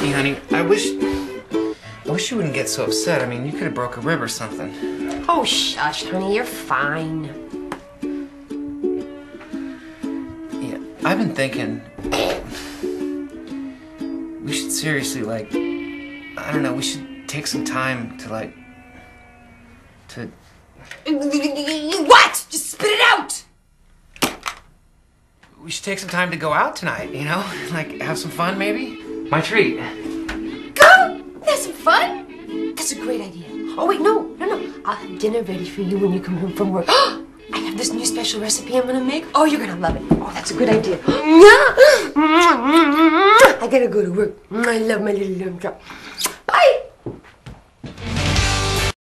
Hey, honey, I wish. I wish you wouldn't get so upset. I mean, you could have broke a rib or something. Oh, shush, honey, you're fine. Yeah, I've been thinking. We should seriously, like. I don't know, we should take some time to, like. To. What? Just spit it out! We should take some time to go out tonight, you know? Like, have some fun, maybe? My treat. Go! Some fun? That's a great idea. Oh, wait, no, no, no. I'll have dinner ready for you when you come home from work. I have this new special recipe I'm gonna make. Oh, you're gonna love it. Oh, that's a good idea. I gotta go to work. I love my little lamb chop.